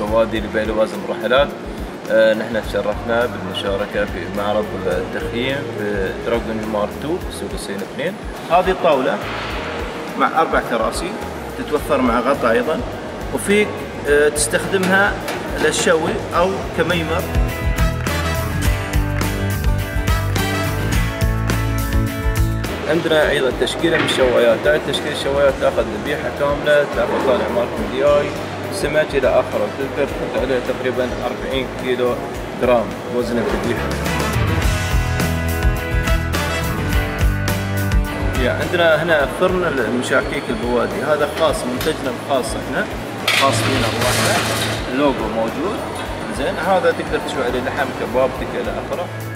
بوادي لبيلوازم رحلات آه، نحن تشرفنا بالمشاركة في معرض التخييم في دراجون مار 2 سوق الصين 2 هذه الطاولة مع أربع كراسي تتوفر مع غطاء أيضا وفيك آه، تستخدمها للشوي أو كميمر. عندنا أيضا تشكيلة من الشوايات، تعد تشكيل الشوايات تأخذ ذبيحة كاملة، تأخذ طالع مالكم دياي، سمك إلى اخره، تقدر تحط عليه تقريبا 40 كيلو جرام وزن الذبيحه. يعني عندنا هنا فرن المشاكيك البوادي، هذا خاص منتجنا الخاص إحنا، خاص فينا رواحنا، اللوجو موجود، زين هذا تقدر تشوي عليه لحم كباب إلى آخره.